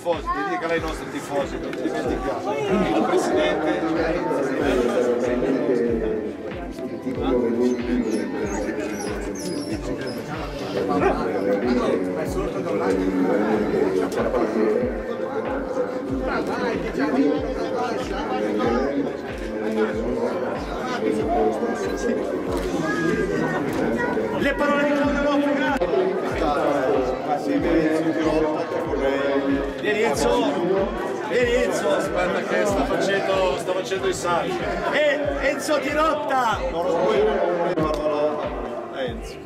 tifosi, dedicala ai nostri tifosi, non dimenticate, al Presidente, Vieni Enzo, vieni Enzo, Aspetta che sta facendo, sta facendo i salti. e Enzo Tirotta. Loro due parola a Enzo.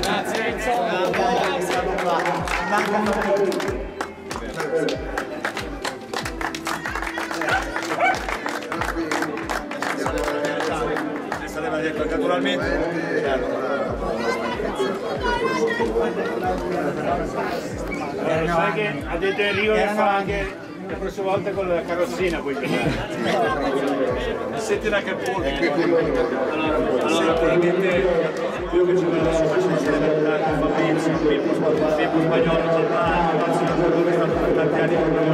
Grazie Enzo. Detto naturalmente. Eh, sai che ha detto Enrico che fa anche la prossima volta con la carrozzina poi Senti da che pulpito. Allora, praticamente io che ci vedo adesso faccio con Fabrizio, Pippo Spagnolo, Giordano, Massimo che sta per tanti anni con noi.